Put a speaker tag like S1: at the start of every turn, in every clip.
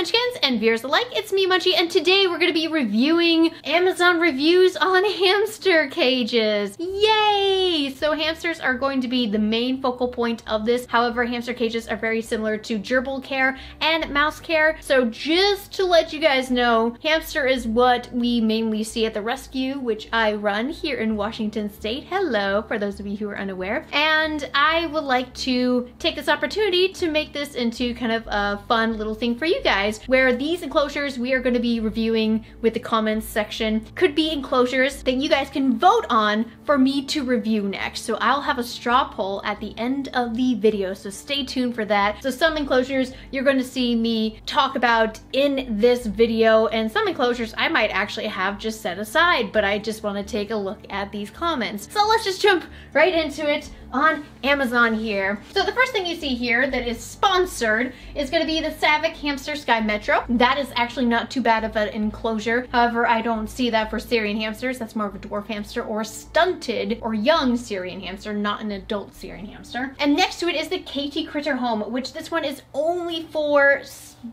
S1: Munchkins and viewers alike, it's me Munchie and today we're going to be reviewing Amazon reviews on hamster cages. Yay! So hamsters are going to be the main focal point of this. However, hamster cages are very similar to gerbil care and mouse care. So just to let you guys know, hamster is what we mainly see at the rescue, which I run here in Washington State. Hello, for those of you who are unaware. And I would like to take this opportunity to make this into kind of a fun little thing for you guys, where these enclosures we are going to be reviewing with the comments section could be enclosures that you guys can vote on for me to review next. So I'll have a straw poll at the end of the video, so stay tuned for that. So some enclosures you're going to see me talk about in this video, and some enclosures I might actually have just set aside, but I just want to take a look at these comments. So let's just jump right into it on Amazon here. So the first thing you see here that is sponsored is going to be the Savic Hamster Sky Metro. That is actually not too bad of an enclosure. However, I don't see that for Syrian hamsters. That's more of a dwarf hamster or stunted or young Syrian hamster, not an adult Syrian hamster. And next to it is the Kaytee Critter Home, which this one is only for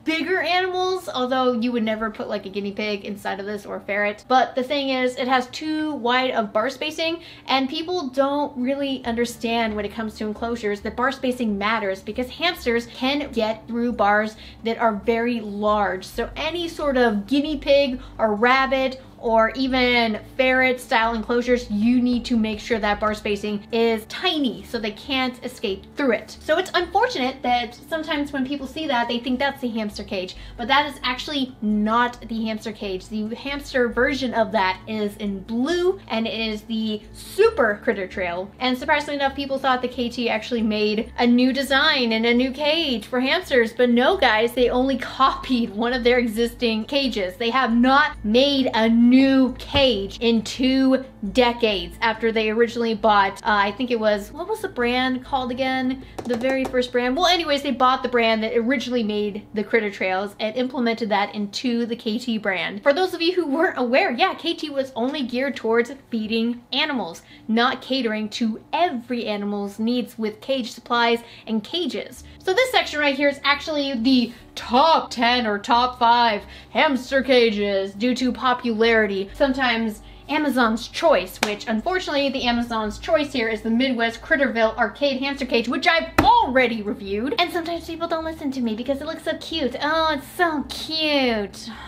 S1: bigger animals, although you would never put like a guinea pig inside of this or a ferret. But the thing is, it has too wide of bar spacing and people don't really understand when it comes to enclosures that bar spacing matters because hamsters can get through bars that are very large. So any sort of guinea pig or rabbit or even ferret style enclosures, you need to make sure that bar spacing is tiny so they can't escape through it. So it's unfortunate that sometimes when people see that, they think that's the hamster cage, but that is actually not the hamster cage. The hamster version of that is in blue and is the super critter trail. And surprisingly enough, people thought the Kaytee actually made a new design and a new cage for hamsters, but no guys, they only copied one of their existing cages. They have not made a new cage in two decades after they originally bought, uh, I think it was, what was the brand called again? The very first brand. Well, anyways, they bought the brand that originally made the Critter Trails and implemented that into the Kaytee brand. For those of you who weren't aware, yeah, Kaytee was only geared towards feeding animals, not catering to every animal's needs with cage supplies and cages. So this section right here is actually the top 10 or top 5 hamster cages due to popularity. Sometimes Amazon's Choice, which unfortunately the Amazon's Choice here is the Midwest Critterville Arcade Hamster Cage, which I've already reviewed. And sometimes people don't listen to me because it looks so cute. Oh, it's so cute.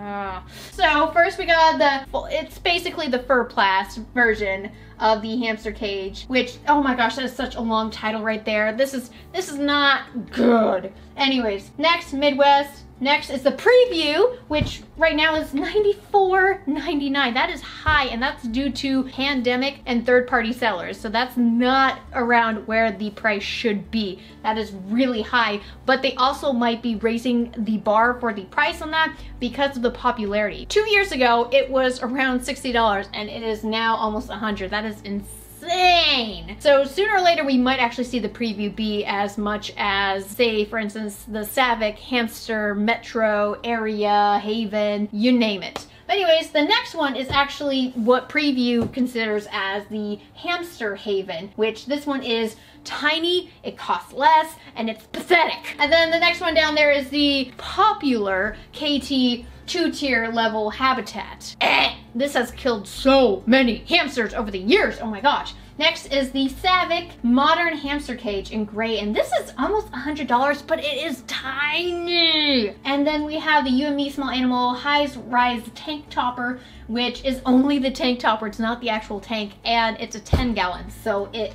S1: Ah. So first we got the, well, it's basically the Ferplast version of the hamster cage, which, oh my gosh, that is such a long title right there. This is, this is not good. Anyways, next, Midwest Next is the Prevue, which right now is $94.99. That is high, and that's due to pandemic and third-party sellers. So that's not around where the price should be. That is really high, but they also might be raising the bar for the price on that because of the popularity. Two years ago, it was around $60, and it is now almost 100 That is insane insane. So sooner or later, we might actually see the Prevue be as much as, say, for instance, the Savic, Hamster, Metro, Area, Haven, you name it. But anyways, the next one is actually what Prevue considers as the Hamster Haven, which this one is tiny, it costs less, and it's pathetic. And then the next one down there is the popular Kaytee two-tier level habitat. Eh, this has killed so many hamsters over the years. Oh my gosh. Next is the Savic Modern Hamster Cage in gray, and this is almost $100, but it is tiny. And then we have the UME Small Animal Highs Rise Tank Topper, which is only the tank topper, it's not the actual tank, and it's a 10 gallons, so it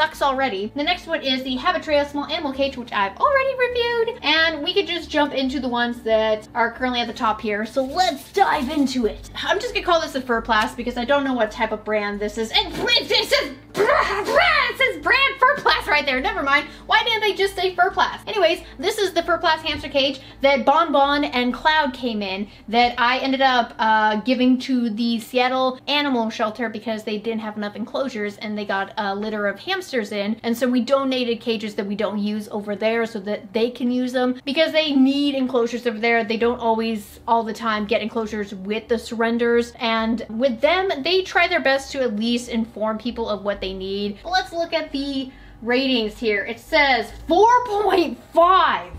S1: sucks already. The next one is the Habitrail Small Animal Cage, which I've already reviewed. And we could just jump into the ones that are currently at the top here. So let's dive into it. I'm just gonna call this a Ferplast because I don't know what type of brand this is. And it says, it says brand Ferplast right there. Never mind. Why didn't they just say Ferplast? Anyways, this is the Ferplast hamster cage that Bon Bon and Cloud came in that I ended up uh, giving to the Seattle Animal Shelter because they didn't have enough enclosures and they got a litter of hamsters in. And so we donated cages that we don't use over there so that they can use them because they need enclosures over there. They don't always all the time get enclosures with the surrenders. And with them, they try their best to at least inform people of what they need. But let's look at the ratings here. It says 4.5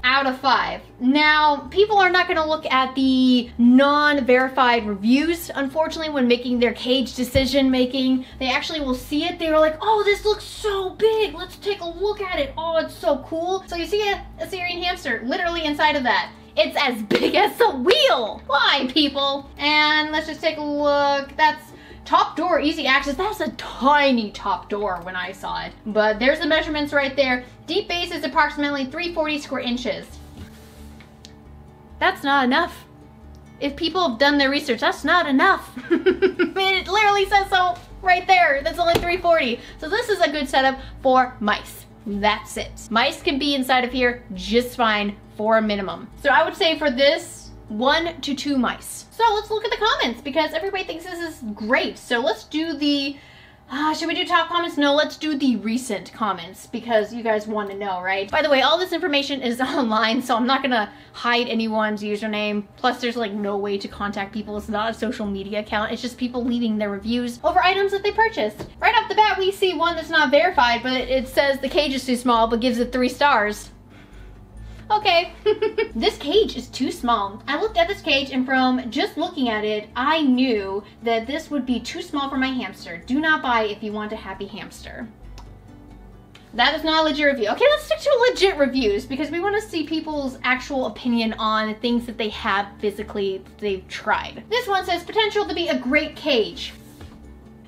S1: out of 5. Now, people are not gonna look at the non-verified reviews, unfortunately, when making their cage decision making. They actually will see it. They were like, oh, this looks so big. Let's take a look at it. Oh, it's so cool. So you see a Syrian hamster literally inside of that. It's as big as a wheel. Why, people? And let's just take a look. That's top door, easy access. That's a tiny top door when I saw it. But there's the measurements right there. Deep base is approximately 340 square inches. That's not enough. If people have done their research, that's not enough. it literally says so right there. That's only 340. So this is a good setup for mice. That's it. Mice can be inside of here just fine for a minimum. So I would say for this, one to two mice. So let's look at the comments because everybody thinks this is great. So let's do the uh, should we do top comments? No, let's do the recent comments because you guys want to know, right? By the way, all this information is online, so I'm not gonna hide anyone's username. Plus, there's like no way to contact people. It's not a social media account. It's just people leaving their reviews over items that they purchased. Right off the bat, we see one that's not verified, but it says the cage is too small, but gives it three stars okay. this cage is too small. I looked at this cage and from just looking at it, I knew that this would be too small for my hamster. Do not buy if you want a happy hamster. That is not a legit review. Okay, let's stick to legit reviews because we want to see people's actual opinion on things that they have physically they've tried. This one says potential to be a great cage.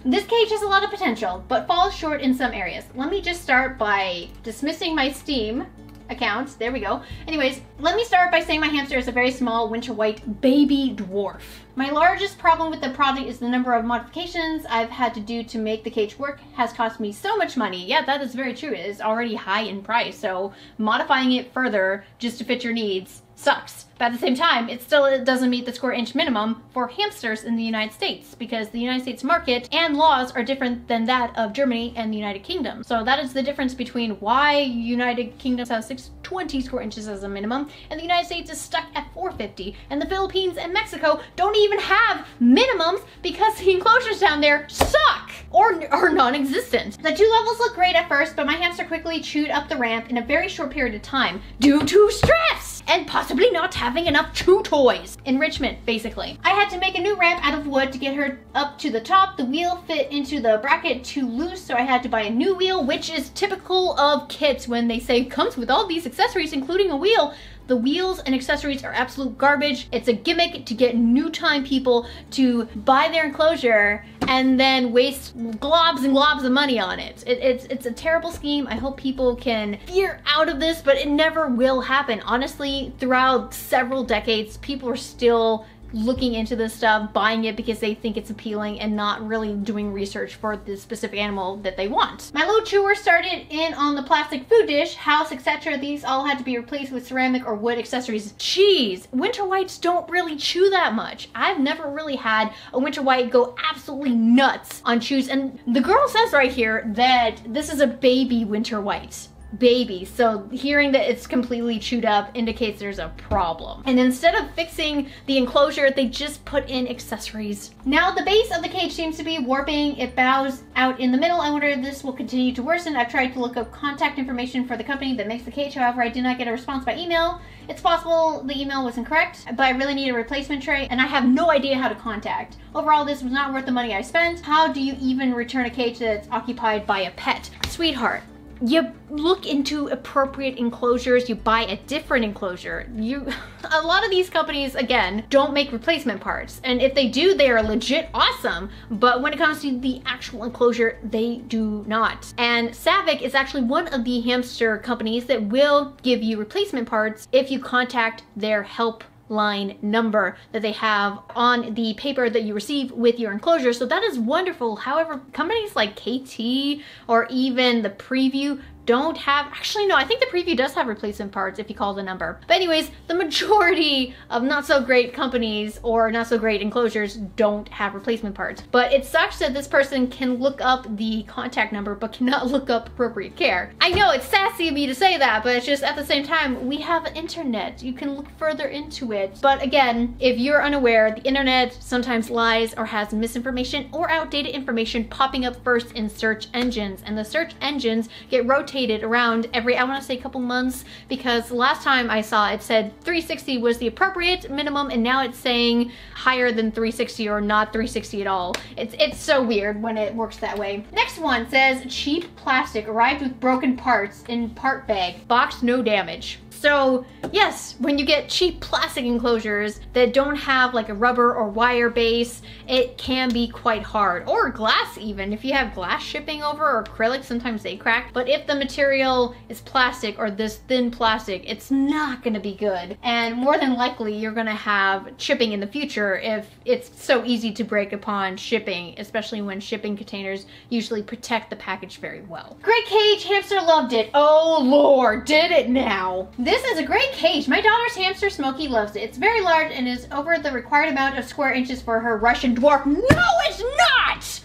S1: This cage has a lot of potential, but falls short in some areas. Let me just start by dismissing my Steam accounts. There we go. Anyways, let me start by saying my hamster is a very small winter white baby dwarf. My largest problem with the project is the number of modifications I've had to do to make the cage work has cost me so much money. Yeah, that is very true. It is already high in price, so modifying it further just to fit your needs sucks. But at the same time, it still doesn't meet the square inch minimum for hamsters in the United States because the United States market and laws are different than that of Germany and the United Kingdom. So that is the difference between why United Kingdom has 620 square inches as a minimum and the United States is stuck at 450 and the Philippines and Mexico don't even have minimums because the enclosures down there suck or are non-existent. The two levels look great at first, but my hamster quickly chewed up the ramp in a very short period of time due to stress and possibly not having enough chew toys. Enrichment, basically. I had to make a new ramp out of wood to get her up to the top. The wheel fit into the bracket too loose, so I had to buy a new wheel, which is typical of kits when they say comes with all these accessories, including a wheel. The wheels and accessories are absolute garbage. It's a gimmick to get new time people to buy their enclosure and then waste globs and globs of money on it. it. it's, it's a terrible scheme. I hope people can veer out of this, but it never will happen. Honestly, throughout several decades, people are still looking into this stuff, buying it because they think it's appealing and not really doing research for the specific animal that they want. My little chewer started in on the plastic food dish, house, etc. These all had to be replaced with ceramic or wood accessories. Jeez, winter whites don't really chew that much. I've never really had a winter white go absolutely nuts on chews. And the girl says right here that this is a baby winter white baby. So hearing that it's completely chewed up indicates there's a problem. And instead of fixing the enclosure, they just put in accessories. Now the base of the cage seems to be warping. It bows out in the middle. I wonder if this will continue to worsen. I've tried to look up contact information for the company that makes the cage. However, I did not get a response by email. It's possible the email was incorrect, but I really need a replacement tray and I have no idea how to contact. Overall, this was not worth the money I spent. How do you even return a cage that's occupied by a pet? Sweetheart, you look into appropriate enclosures, you buy a different enclosure. You, a lot of these companies, again, don't make replacement parts. And if they do, they are legit awesome. But when it comes to the actual enclosure, they do not. And Savic is actually one of the hamster companies that will give you replacement parts if you contact their help line number that they have on the paper that you receive with your enclosure. So that is wonderful. However, companies like Kaytee or even the Prevue don't have, actually no, I think the Prevue does have replacement parts if you call the number. But anyways, the majority of not so great companies or not so great enclosures don't have replacement parts. But it sucks that this person can look up the contact number but cannot look up appropriate care. I know it's sassy of me to say that, but it's just at the same time, we have internet. You can look further into it. But again, if you're unaware, the internet sometimes lies or has misinformation or outdated information popping up first in search engines. And the search engines get rotated rotated around every, I want to say a couple months because last time I saw it said 360 was the appropriate minimum and now it's saying higher than 360 or not 360 at all. It's, it's so weird when it works that way. Next one says cheap plastic arrived with broken parts in part bag. Box no damage. So yes, when you get cheap plastic enclosures that don't have like a rubber or wire base, it can be quite hard. Or glass even. If you have glass shipping over or acrylic, sometimes they crack. But if the material is plastic or this thin plastic, it's not gonna be good. And more than likely, you're gonna have chipping in the future if it's so easy to break upon shipping, especially when shipping containers usually protect the package very well. Great cage, hamster loved it. Oh lord, did it now. This this is a great cage. My daughter's hamster Smokey loves it. It's very large and is over the required amount of square inches for her Russian dwarf. No, it's not!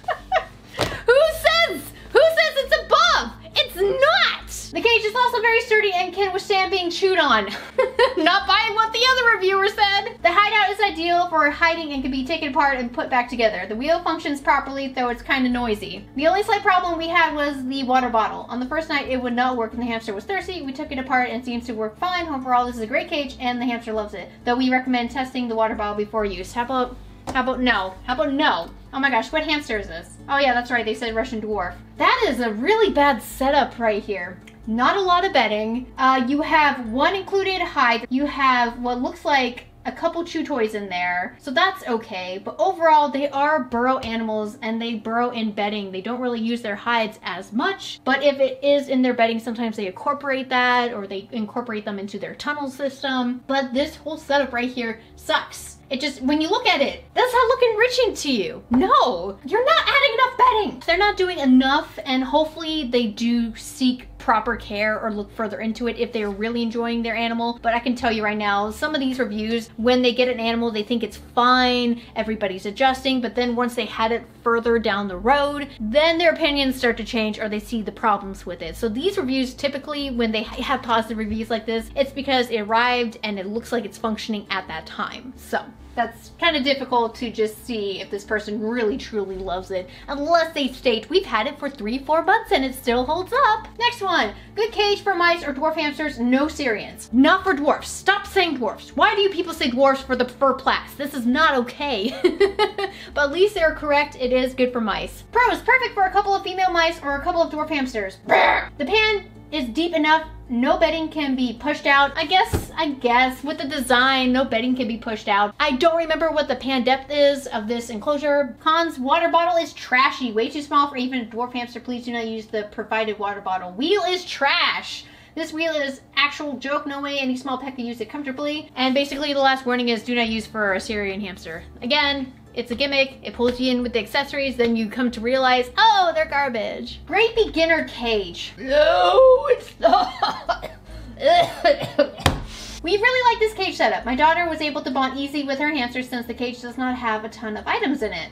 S1: Who says? Who says it's above? It's not! The cage is also very sturdy and can withstand being chewed on. Not buying what the other reviewer said. The hideout is ideal for hiding and can be taken apart and put back together. The wheel functions properly, though it's kind of noisy. The only slight problem we had was the water bottle. On the first night, it would not work and the hamster was thirsty. We took it apart and it seems to work fine. Overall, this is a great cage and the hamster loves it. Though we recommend testing the water bottle before use. How about, how about no? How about no? Oh my gosh, what hamster is this? Oh yeah, that's right, they said Russian dwarf. That is a really bad setup right here not a lot of bedding. Uh, you have one included hide. You have what looks like a couple chew toys in there. So that's okay. But overall, they are burrow animals and they burrow in bedding. They don't really use their hides as much. But if it is in their bedding, sometimes they incorporate that or they incorporate them into their tunnel system. But this whole setup right here sucks. It just, when you look at it, does that look enriching to you? No, you're not adding enough bedding. They're not doing enough and hopefully they do seek proper care or look further into it if they're really enjoying their animal. But I can tell you right now, some of these reviews, when they get an animal, they think it's fine, everybody's adjusting, but then once they had it further down the road, then their opinions start to change or they see the problems with it. So these reviews, typically when they have positive reviews like this, it's because it arrived and it looks like it's functioning at that time. So that's kind of difficult to just see if this person really truly loves it unless they state we've had it for three four months and it still holds up next one good cage for mice or dwarf hamsters no Syrians not for dwarfs. Stop saying dwarfs. Why do you people say dwarfs for the Ferplast this is not okay. But at least they're correct. It is good for mice. Pros perfect for a couple of female mice or a couple of dwarf hamsters. The pan is deep enough no bedding can be pushed out. I guess, I guess, with the design, no bedding can be pushed out. I don't remember what the pan depth is of this enclosure. Cons, water bottle is trashy, way too small for even a dwarf hamster. Please do not use the provided water bottle. Wheel is trash. This wheel is actual joke, no way any small pet can use it comfortably. And basically the last warning is do not use for a Syrian hamster. Again, it's a gimmick, it pulls you in with the accessories, then you come to realize, oh, they're garbage. Great beginner cage. No, it's not. We really like this cage setup. My daughter was able to bond easy with her hamster since the cage does not have a ton of items in it.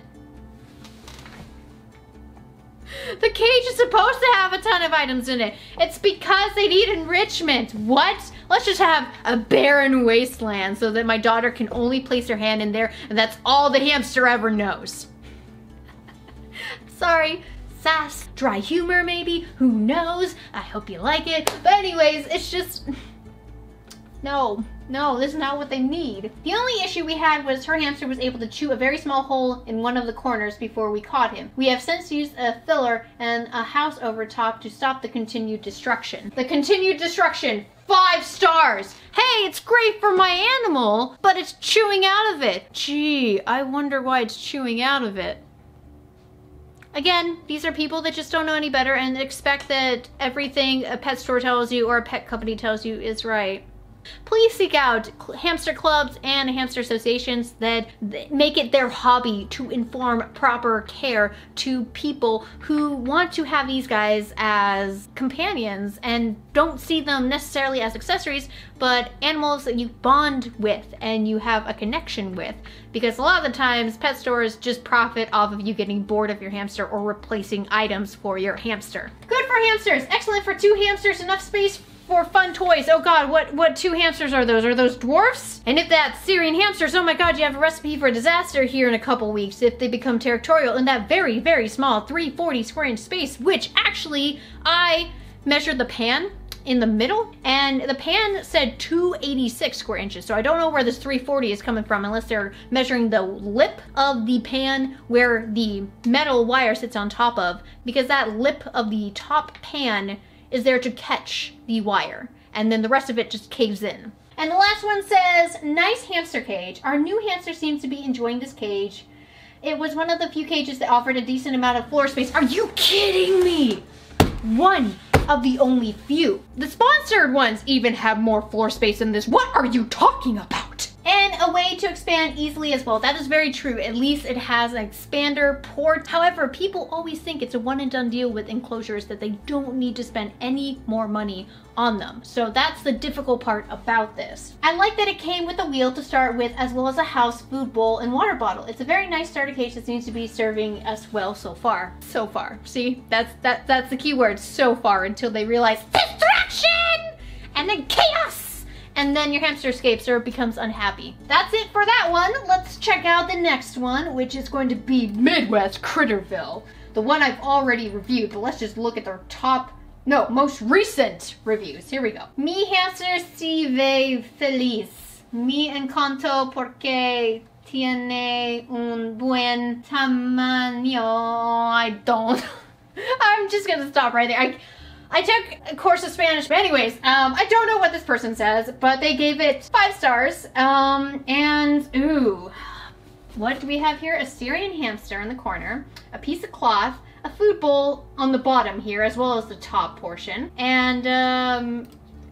S1: The cage is supposed to have a ton of items in it. It's because they need enrichment. What? Let's just have a barren wasteland so that my daughter can only place her hand in there and that's all the hamster ever knows. Sorry, sass, dry humor maybe, who knows? I hope you like it. But anyways, it's just, no. No, this is not what they need. The only issue we had was her hamster was able to chew a very small hole in one of the corners before we caught him. We have since used a filler and a house over top to stop the continued destruction. The continued destruction, five stars. Hey, it's great for my animal, but it's chewing out of it. Gee, I wonder why it's chewing out of it. Again, these are people that just don't know any better and expect that everything a pet store tells you or a pet company tells you is right. Please seek out hamster clubs and hamster associations that make it their hobby to inform proper care to people who want to have these guys as companions and don't see them necessarily as accessories, but animals that you bond with and you have a connection with. Because a lot of the times, pet stores just profit off of you getting bored of your hamster or replacing items for your hamster. Good for hamsters! Excellent for two hamsters, enough space for fun toys. Oh god, what, what two hamsters are those? Are those dwarfs? And if that's Syrian hamsters, oh my god, you have a recipe for a disaster here in a couple weeks if they become territorial in that very, very small 340 square inch space, which actually I measured the pan in the middle and the pan said 286 square inches so i don't know where this 340 is coming from unless they're measuring the lip of the pan where the metal wire sits on top of because that lip of the top pan is there to catch the wire and then the rest of it just caves in and the last one says nice hamster cage our new hamster seems to be enjoying this cage it was one of the few cages that offered a decent amount of floor space are you kidding me one of the only few. The sponsored ones even have more floor space than this. What are you talking about? And a way to expand easily as well. That is very true. At least it has an expander port. However, people always think it's a one and done deal with enclosures that they don't need to spend any more money on them. So that's the difficult part about this. I like that it came with a wheel to start with as well as a house food bowl and water bottle. It's a very nice starter cage that seems to be serving us well so far. So far. See, that's that that's the key word, so far, until they realize distraction and then chaos and then your hamster escapes or becomes unhappy. That's it for that one. Let's check out the next one, which is going to be Midwest Critterville. The one I've already reviewed, but let's just look at their top no, most recent reviews. Here we go. Mi hamster si ve feliz. Mi encanto porque tiene un buen tamaño. I don't. I'm just gonna stop right there. I, I took a course of Spanish, but anyways, um, I don't know what this person says, but they gave it five stars. Um, and ooh, what do we have here? A Syrian hamster in the corner, a piece of cloth, a food bowl on the bottom here, as well as the top portion, and um,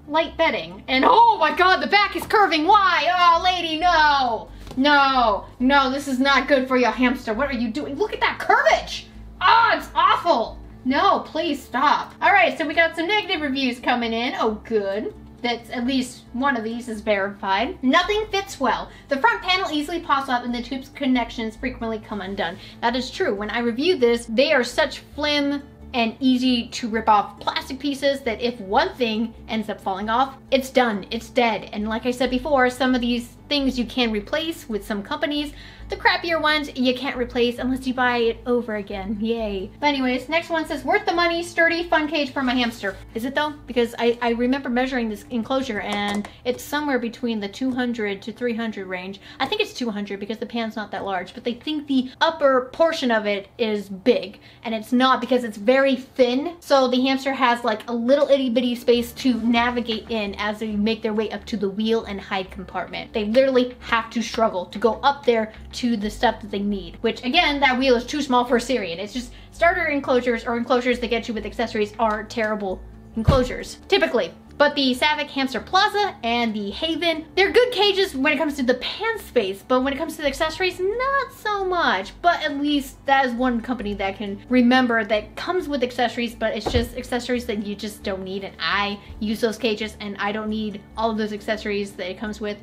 S1: light bedding. And oh my god, the back is curving. Why? Oh, lady, no. No, no, this is not good for your hamster. What are you doing? Look at that curvage. Oh, it's awful. No, please stop. All right, so we got some negative reviews coming in. Oh, good that at least one of these is verified. Nothing fits well. The front panel easily pops up and the tube's connections frequently come undone. That is true. When I reviewed this, they are such flim and easy to rip off plastic pieces that if one thing ends up falling off, it's done, it's dead. And like I said before, some of these things you can replace with some companies, the crappier ones you can't replace unless you buy it over again. Yay. But anyways, next one says, worth the money, sturdy, fun cage for my hamster. Is it though? Because I, I remember measuring this enclosure and it's somewhere between the 200 to 300 range. I think it's 200 because the pan's not that large, but they think the upper portion of it is big and it's not because it's very thin. So the hamster has like a little itty bitty space to navigate in as they make their way up to the wheel and hide compartment. They literally have to struggle to go up there to the stuff that they need. Which again, that wheel is too small for a Syrian. It's just starter enclosures or enclosures that get you with accessories are terrible enclosures, typically. But the Savic Hamster Plaza and the Haven, they're good cages when it comes to the pan space, but when it comes to the accessories, not so much. But at least that is one company that can remember that comes with accessories, but it's just accessories that you just don't need. And I use those cages and I don't need all of those accessories that it comes with.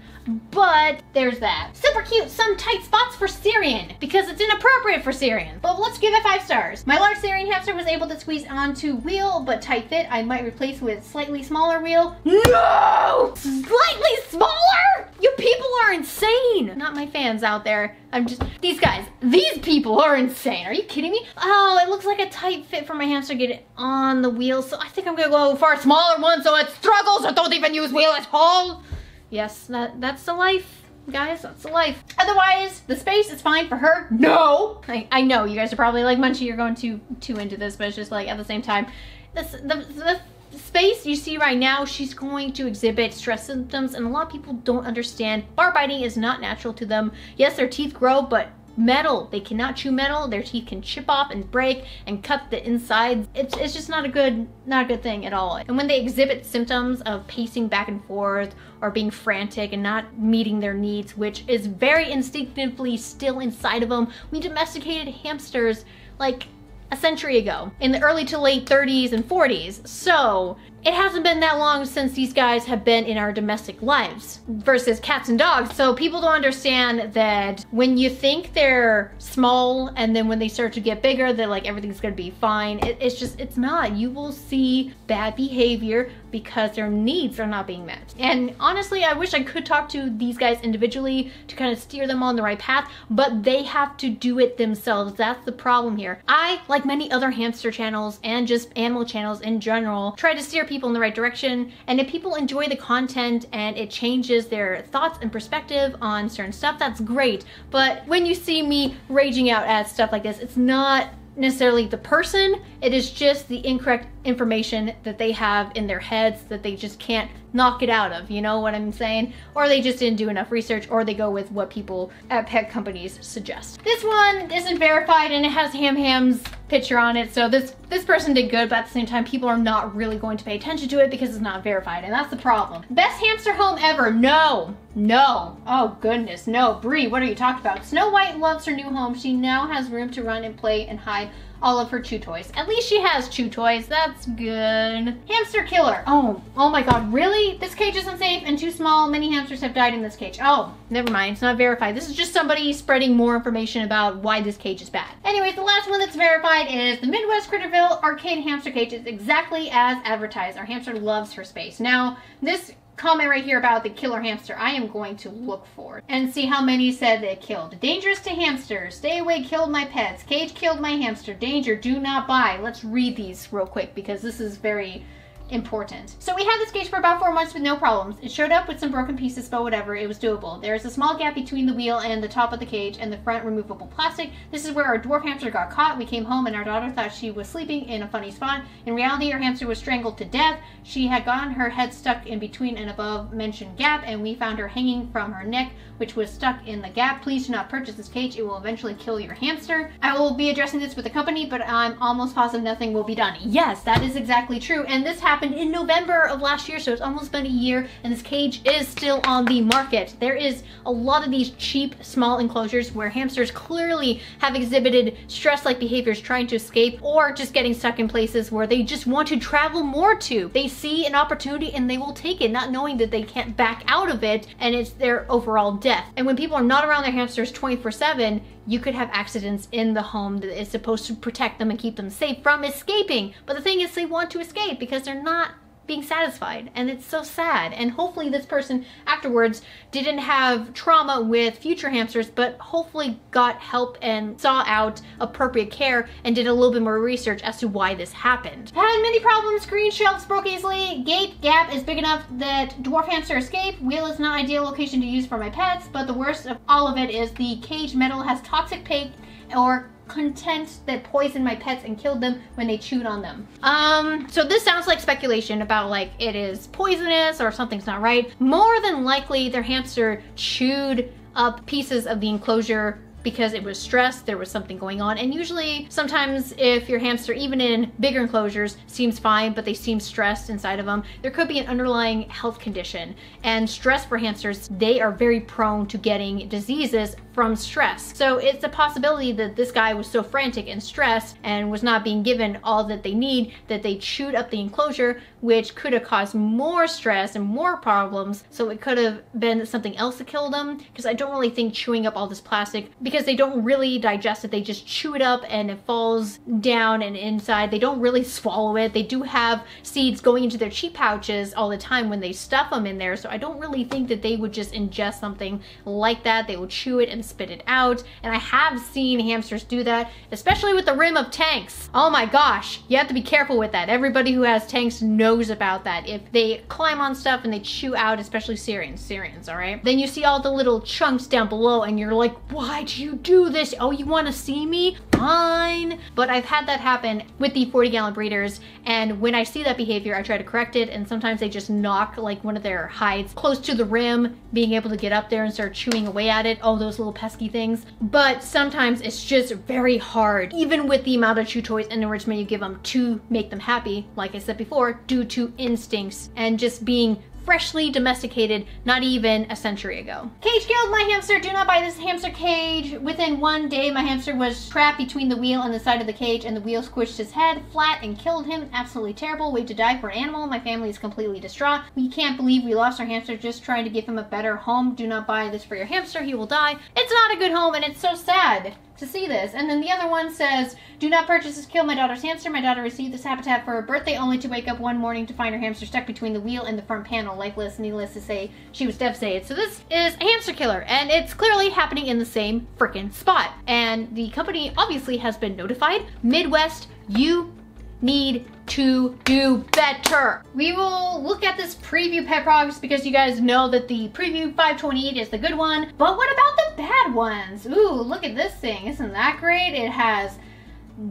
S1: But there's that. Super cute, some tight spots for Syrian because it's inappropriate for Syrian. But let's give it five stars. My large Syrian hamster was able to squeeze onto wheel, but tight fit I might replace with slightly smaller wheel. No! Slightly smaller? You people are insane. Not my fans out there. I'm just, these guys, these people are insane. Are you kidding me? Oh, it looks like a tight fit for my hamster get on the wheel. So I think I'm gonna go for a smaller one so it struggles or don't even use wheel at all. Yes, that, that's the life guys, that's the life. Otherwise, the space is fine for her. No! I, I know you guys are probably like, Munchie, you're going too too into this, but it's just like at the same time, this the, the space you see right now, she's going to exhibit stress symptoms, and a lot of people don't understand. Bar biting is not natural to them. Yes, their teeth grow, but metal. They cannot chew metal. Their teeth can chip off and break and cut the insides. It's, it's just not a good not a good thing at all. And when they exhibit symptoms of pacing back and forth or being frantic and not meeting their needs, which is very instinctively still inside of them, we domesticated hamsters like a century ago in the early to late 30s and 40s. So it hasn't been that long since these guys have been in our domestic lives versus cats and dogs. So people don't understand that when you think they're small and then when they start to get bigger, that like everything's gonna be fine. It, it's just, it's not. You will see bad behavior, because their needs are not being met. And honestly, I wish I could talk to these guys individually to kind of steer them on the right path, but they have to do it themselves. That's the problem here. I, like many other hamster channels and just animal channels in general, try to steer people in the right direction. And if people enjoy the content and it changes their thoughts and perspective on certain stuff, that's great. But when you see me raging out at stuff like this, it's not necessarily the person, it is just the incorrect information that they have in their heads that they just can't knock it out of, you know what I'm saying? Or they just didn't do enough research, or they go with what people at pet companies suggest. This one isn't verified and it has Ham Ham's picture on it, so this, this person did good, but at the same time, people are not really going to pay attention to it because it's not verified, and that's the problem. Best hamster home ever, no, no. Oh goodness, no. Brie, what are you talking about? Snow White loves her new home. She now has room to run and play and hide all of her chew toys. At least she has chew toys. That's good. Hamster killer. Oh, oh my god, really? This cage isn't safe and too small. Many hamsters have died in this cage. Oh, never mind. It's not verified. This is just somebody spreading more information about why this cage is bad. Anyways, the last one that's verified is the Midwest Critterville Arcade Hamster Cage is exactly as advertised. Our hamster loves her space. Now, this comment right here about the killer hamster I am going to mm-hmm. look for and see how many said they killed. Dangerous to hamsters. Stay away killed my pets. Cage killed my hamster. Danger do not buy. Let's read these real quick because this is very important. So we had this cage for about four months with no problems. It showed up with some broken pieces, but whatever, it was doable. There is a small gap between the wheel and the top of the cage and the front removable plastic. This is where our dwarf hamster got caught. We came home and our daughter thought she was sleeping in a funny spot. In reality, our hamster was strangled to death. She had gotten her head stuck in between an above mentioned gap and we found her hanging from her neck, which was stuck in the gap. Please do not purchase this cage. It will eventually kill your hamster. I will be addressing this with the company, but I'm almost positive nothing will be done. Yes, that is exactly true. And this happened happened in November of last year, so it's almost been a year, and this cage is still on the market. There is a lot of these cheap, small enclosures where hamsters clearly have exhibited stress-like behaviors trying to escape or just getting stuck in places where they just want to travel more to. They see an opportunity and they will take it, not knowing that they can't back out of it, and it's their overall death. And when people are not around their hamsters 24-7, you could have accidents in the home that is supposed to protect them and keep them safe from escaping. But the thing is, they want to escape because they're not being satisfied and it's so sad. And hopefully this person afterwards didn't have trauma with future hamsters but hopefully got help and saw out appropriate care and did a little bit more research as to why this happened. Had many problems, green shelves broke easily, gate gap is big enough that dwarf hamster escape, wheel is not ideal location to use for my pets but the worst of all of it is the cage metal has toxic paint or content that poisoned my pets and killed them when they chewed on them. Um, so this sounds like speculation about like it is poisonous or something's not right. More than likely their hamster chewed up pieces of the enclosure because it was stressed, there was something going on. And usually, sometimes if your hamster, even in bigger enclosures, seems fine, but they seem stressed inside of them, there could be an underlying health condition. And stress for hamsters, they are very prone to getting diseases from stress. So it's a possibility that this guy was so frantic and stressed and was not being given all that they need that they chewed up the enclosure, which could have caused more stress and more problems. So it could have been something else that killed them because I don't really think chewing up all this plastic because they don't really digest it. They just chew it up and it falls down and inside. They don't really swallow it. They do have seeds going into their cheek pouches all the time when they stuff them in there. So I don't really think that they would just ingest something like that. They would chew it and and spit it out. And I have seen hamsters do that, especially with the rim of tanks. Oh my gosh, you have to be careful with that. Everybody who has tanks knows about that. If they climb on stuff and they chew out, especially Syrians, Syrians, all right? Then you see all the little chunks down below and you're like, why do you do this? Oh, you wanna see me? Fine. But I've had that happen with the 40 gallon breeders. And when I see that behavior, I try to correct it. And sometimes they just knock like one of their hides close to the rim, being able to get up there and start chewing away at it. Oh, those little little pesky things. But sometimes it's just very hard, even with the amount of chew toys and enrichment you give them to make them happy, like I said before, due to instincts and just being freshly domesticated not even a century ago. Cage killed my hamster. Do not buy this hamster cage. Within one day, my hamster was trapped between the wheel and the side of the cage and the wheel squished his head flat and killed him. Absolutely terrible way to die for an animal. My family is completely distraught. We can't believe we lost our hamster just trying to give him a better home. Do not buy this for your hamster. He will die. It's not a good home and it's so sad to see this. And then the other one says, Do not purchase this kill my daughter's hamster. My daughter received this habitat for her birthday only to wake up one morning to find her hamster stuck between the wheel and the front panel. Lifeless, needless to say, she was devastated. So this is a hamster killer, and it's clearly happening in the same freaking spot. And the company obviously has been notified. Midwest, you need to do better. We will look at this Prevue pet products because you guys know that the Prevue 528 is the good one. But what about the bad ones? Ooh, look at this thing. Isn't that great? It has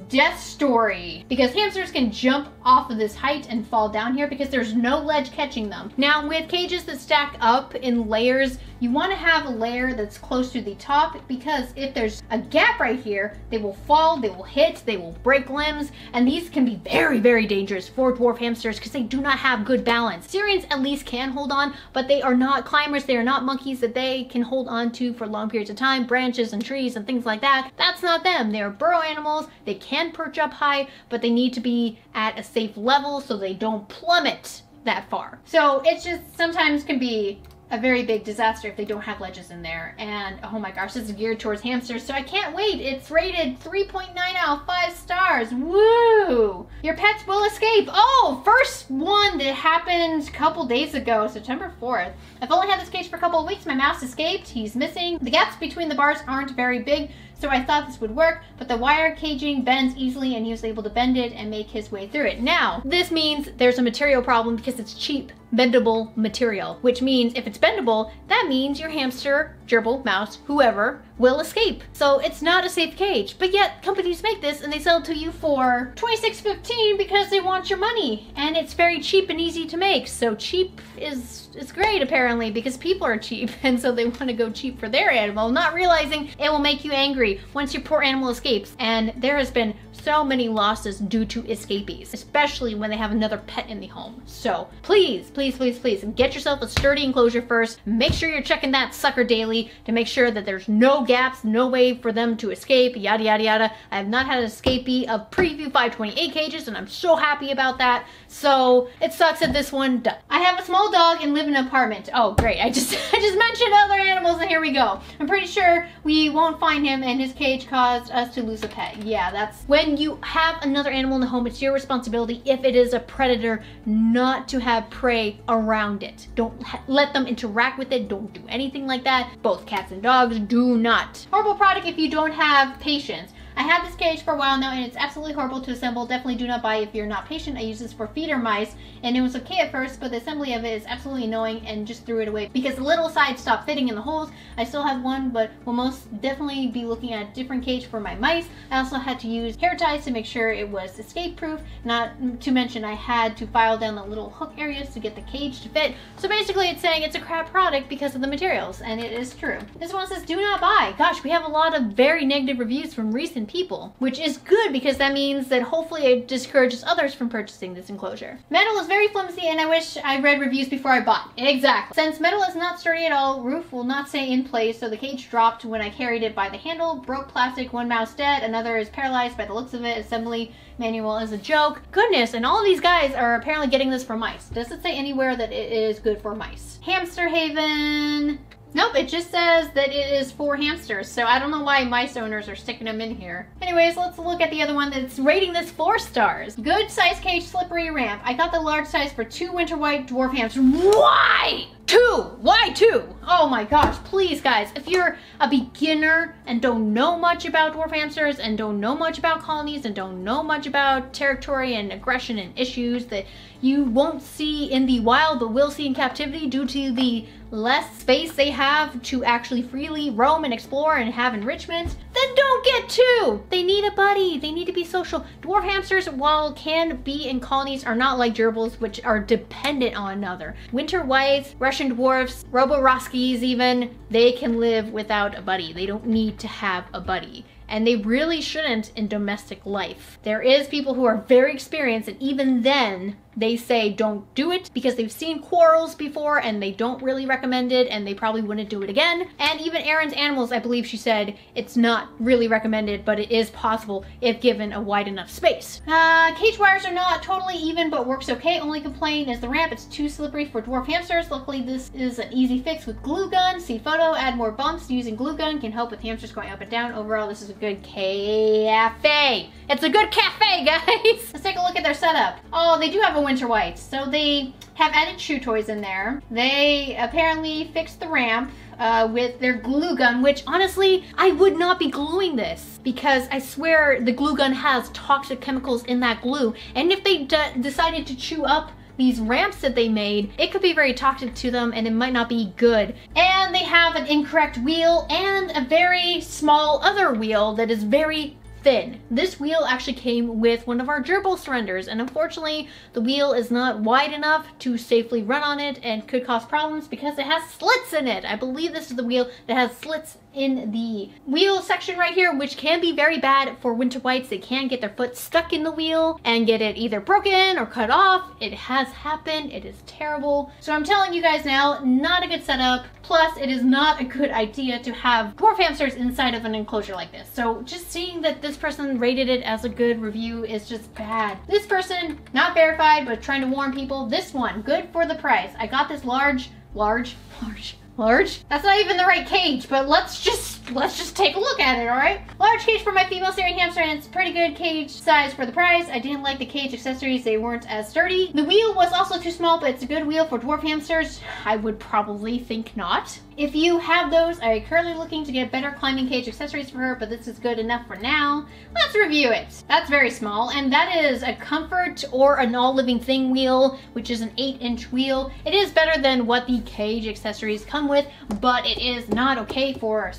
S1: death story because hamsters can jump off of this height and fall down here because there's no ledge catching them. Now with cages that stack up in layers, you want to have a layer that's close to the top because if there's a gap right here, they will fall, they will hit, they will break limbs, and these can be very, very dangerous for dwarf hamsters because they do not have good balance. Syrians at least can hold on, but they are not climbers, they are not monkeys that they can hold on to for long periods of time, branches and trees and things like that. That's not them. They're burrow animals, they can perch up high, but they need to be at a safe level so they don't plummet that far. So it's just sometimes can be a very big disaster if they don't have ledges in there. And oh my gosh, this is geared towards hamsters, so I can't wait. It's rated 3.9 out of 5 stars. Woo! Your pets will escape. Oh, first one that happened a couple days ago, September 4th. I've only had this cage for a couple of weeks. My mouse escaped. He's missing. The gaps between the bars aren't very big, so I thought this would work, but the wire caging bends easily and he was able to bend it and make his way through it. Now, this means there's a material problem because it's cheap bendable material, which means if it's bendable, that means your hamster, gerbil, mouse, whoever, will escape. So it's not a safe cage. But yet companies make this and they sell it to you for $26.15 because they want your money. And it's very cheap and easy to make. So cheap is is great apparently because people are cheap and so they want to go cheap for their animal, not realizing it will make you angry once your poor animal escapes. And there has been so many losses due to escapees, especially when they have another pet in the home. So please, please, please, please get yourself a sturdy enclosure first. Make sure you're checking that sucker daily to make sure that there's no gaps, no way for them to escape, yada, yada, yada. I have not had an escapee of Prevue 528 cages and I'm so happy about that. So it sucks that this one done. I have a small dog and live in an apartment. Oh, great. I just, I just mentioned other animals and here we go. I'm pretty sure we won't find him and his cage caused us to lose a pet. Yeah, that's when when you have another animal in the home, it's your responsibility, if it is a predator, not to have prey around it. Don't let them interact with it. Don't do anything like that. Both cats and dogs do not. Horrible product if you don't have patience. I had this cage for a while now and it's absolutely horrible to assemble. Definitely do not buy if you're not patient. I use this for feeder mice and it was okay at first, but the assembly of it is absolutely annoying and just threw it away because the little sides stopped fitting in the holes. I still have one, but will most definitely be looking at a different cage for my mice. I also had to use hair ties to make sure it was escape proof. Not to mention I had to file down the little hook areas to get the cage to fit. So basically it's saying it's a crap product because of the materials and it is true. This one says do not buy. Gosh, we have a lot of very negative reviews from recent people, which is good because that means that hopefully it discourages others from purchasing this enclosure. Metal is very flimsy and I wish I read reviews before I bought. Exactly. Since metal is not sturdy at all, roof will not stay in place, so the cage dropped when I carried it by the handle, broke plastic, one mouse dead, another is paralyzed by the looks of it, assembly manual is a joke. Goodness, and all these guys are apparently getting this for mice. Does it say anywhere that it is good for mice? Hamster Haven, Nope, it just says that it is for hamsters, so I don't know why mice owners are sticking them in here. Anyways, let's look at the other one that's rating this four stars. Good size cage slippery ramp. I got the large size for two winter white dwarf hamsters. Why? Two! Why two? Oh my gosh, please guys, if you're a beginner and don't know much about dwarf hamsters and don't know much about colonies and don't know much about territory and aggression and issues that you won't see in the wild but will see in captivity due to the less space they have to actually freely roam and explore and have enrichment, then don't get two. They need a buddy. They need to be social. Dwarf hamsters, while can be in colonies, are not like gerbils, which are dependent on another. Winter whites, Russian dwarfs, Roborovskis even, they can live without a buddy. They don't need to have a buddy and they really shouldn't in domestic life. There is people who are very experienced and even then they say don't do it because they've seen quarrels before and they don't really recommend it and they probably wouldn't do it again. And even Erin's Animals, I believe she said it's not really recommended, but it is possible if given a wide enough space. Uh, cage wires are not totally even, but works okay. Only complaint is the ramp. It's too slippery for dwarf hamsters. Luckily, this is an easy fix with glue gun. See photo, add more bumps using glue gun can help with hamsters going up and down. Overall, this is a good cafe. It's a good cafe, guys. Let's take a look at their setup. Oh, they do have a winter white. So they have added chew toys in there. They apparently fixed the ramp uh, with their glue gun, which honestly, I would not be gluing this because I swear the glue gun has toxic chemicals in that glue. And if they decided to chew up these ramps that they made, it could be very toxic to them and it might not be good. And they have an incorrect wheel and a very small other wheel that is very thin. This wheel actually came with one of our gerbil surrenders and unfortunately the wheel is not wide enough to safely run on it and could cause problems because it has slits in it. I believe this is the wheel that has slits in the wheel section right here, which can be very bad for winter whites. They can get their foot stuck in the wheel and get it either broken or cut off. It has happened. It is terrible. So I'm telling you guys now, not a good setup. Plus, it is not a good idea to have dwarf hamsters inside of an enclosure like this. So just seeing that this person rated it as a good review is just bad. This person, not verified, but trying to warn people. This one, good for the price. I got this large, large, large Large? That's not even the right cage, but let's just let's just take a look at it, all right? Large cage for my female Syrian hamster, and it's pretty good cage size for the price. I didn't like the cage accessories. They weren't as sturdy. The wheel was also too small, but it's a good wheel for dwarf hamsters. I would probably think not. If you have those, I'm currently looking to get better climbing cage accessories for her, but this is good enough for now. Let's review it. That's very small, and that is a comfort or an all living thing wheel, which is an eight inch wheel. It is better than what the cage accessories come with, but it is not okay for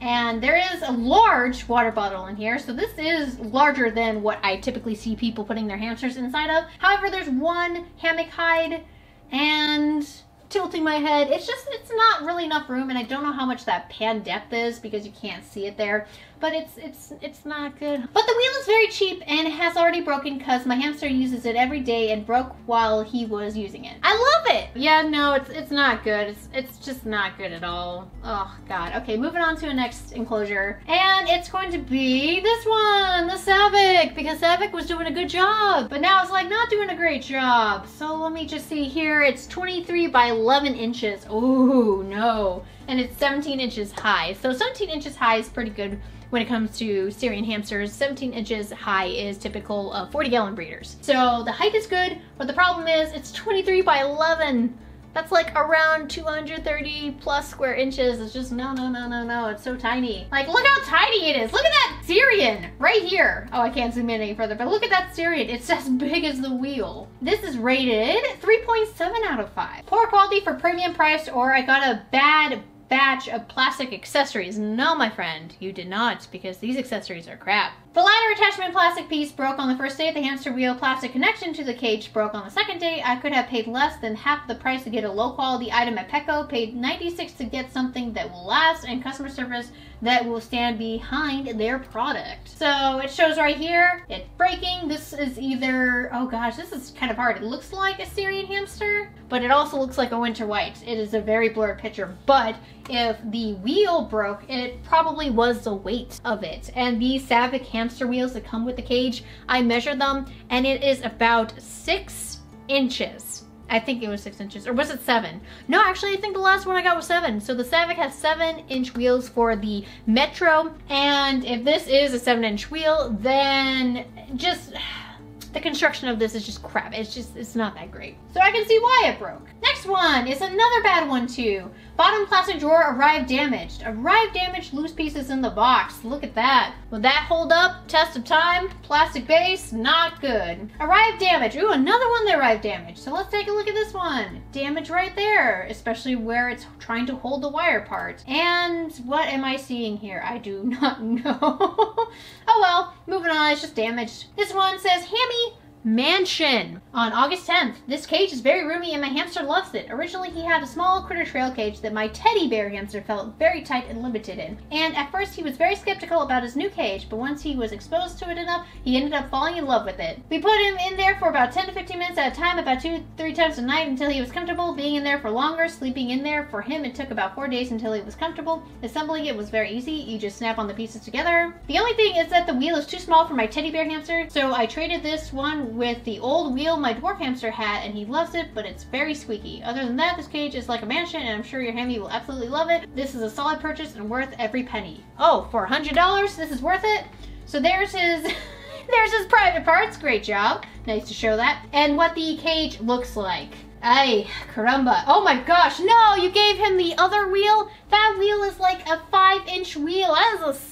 S1: And there is a large water bottle in here, so this is larger than what I typically see people putting their hamsters inside of. However, there's one hammock hide and tilting my head. It's just, it's not really enough room and I don't know how much that pan depth is because you can't see it there but it's it's it's not good. But the wheel is very cheap and has already broken because my hamster uses it every day and broke while he was using it. I love it! Yeah, no, it's it's not good. It's it's just not good at all. Oh god. Okay, moving on to a next enclosure. And it's going to be this one, the Savic, because Savic was doing a good job. But now it's like not doing a great job. So let me just see here. It's 23 by 11 inches. Oh no. And it's 17 inches high. So 17 inches high is pretty good when it comes to Syrian hamsters. 17 inches high is typical of 40 gallon breeders. So the height is good, but the problem is it's 23 by 11. That's like around 230 plus square inches. It's just no, no, no, no, no. It's so tiny. Like, look how tiny it is. Look at that Syrian right here. Oh, I can't zoom in any further, but look at that Syrian. It's as big as the wheel. This is rated 3.7 out of 5. Poor quality for premium price, or I got a bad batch of plastic accessories. No, my friend, you did not, because these accessories are crap. The ladder attachment plastic piece broke on the first day. The hamster wheel plastic connection to the cage broke on the second day. I could have paid less than half the price to get a low quality item at Petco. Paid 96 to get something that will last and customer service that will stand behind their product. So it shows right here, it's breaking. This is either, oh gosh, this is kind of hard. It looks like a Syrian hamster, but it also looks like a winter white. It is a very blurred picture, but if the wheel broke, it probably was the weight of it. And these Savic hamster wheels that come with the cage. I measured them and it is about six inches. I think it was six inches, or was it seven? No, actually, I think the last one I got was seven. So the Savic has seven inch wheels for the Metro. And if this is a seven inch wheel, then just the construction of this is just crap. It's just, it's not that great. So I can see why it broke. Next one is another bad one too. Bottom plastic drawer arrived damaged. Arrived damaged, loose pieces in the box. Look at that. Will that hold up? Test of time. Plastic base, not good. Arrived damaged. Ooh, another one that arrived damaged. So let's take a look at this one. Damage right there, especially where it's trying to hold the wire part. And what am I seeing here? I do not know. oh well, moving on, it's just damaged. This one says Hammy Mansion on August 10th. This cage is very roomy and my hamster loves it. Originally, he had a small critter trail cage that my teddy bear hamster felt very tight and limited in. And at first, he was very skeptical about his new cage, but once he was exposed to it enough, he ended up falling in love with it. We put him in there for about 10 to 15 minutes at a time, about two, three times a night until he was comfortable. Being in there for longer, sleeping in there, for him, it took about four days until he was comfortable. Assembling it was very easy. You just snap on the pieces together. The only thing is that the wheel is too small for my teddy bear hamster, so I traded this one with the old wheel my dwarf hamster had, and he loves it, but it's very squeaky. Other than that, this cage is like a mansion, and I'm sure your hammy will absolutely love it. This is a solid purchase and worth every penny. Oh, for $100, this is worth it? So there's his... there's his private parts. Great job. Nice to show that. And what the cage looks like. Ay, caramba. Oh my gosh, no, you gave him the other wheel? That wheel is like a five inch wheel. That is a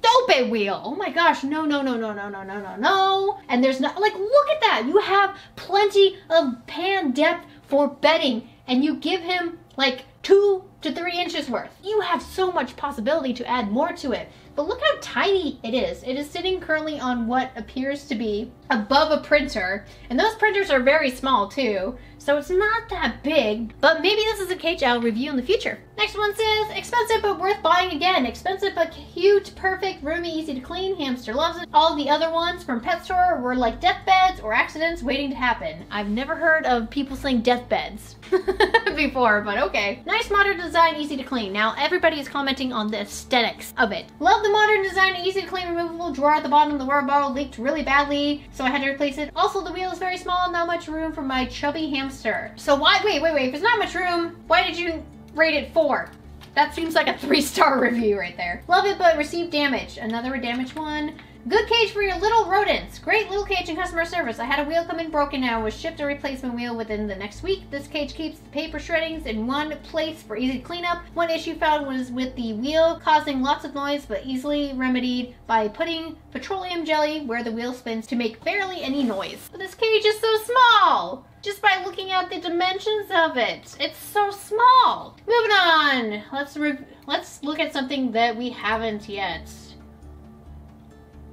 S1: stupid wheel. Oh my gosh, no, no, no, no, no, no, no, no, no. And there's not, like, look at that. You have plenty of pan depth for bedding and you give him like two to three inches worth. You have so much possibility to add more to it. But look how tiny it is. It is sitting currently on what appears to be above a printer. And those printers are very small too. So it's not that big, but maybe this is a cage I'll review in the future. Next one says, expensive but worth buying again. Expensive but cute, perfect, roomy, easy to clean. Hamster loves it. All the other ones from Pet Store were like deathbeds or accidents waiting to happen. I've never heard of people saying deathbeds before, but okay. Nice modern design, easy to clean. Now everybody is commenting on the aesthetics of it. Love the modern design, easy to clean, removable drawer at the bottom of the water bottle leaked really badly, so I had to replace it. Also, the wheel is very small, not much room for my chubby hamster. So why, wait, wait, wait, if there's not much room, why did you rate it four? That seems like a three star review right there. Love it, but received damage. Another damaged one. Good cage for your little rodents. Great little cage and customer service. I had a wheel come in broken now. Was shipped a replacement wheel within the next week. This cage keeps the paper shreddings in one place for easy cleanup. One issue found was with the wheel causing lots of noise but easily remedied by putting petroleum jelly where the wheel spins to make barely any noise. But this cage is so small just by looking at the dimensions of it. It's so small. Moving on. Let's let's look at something that we haven't yet.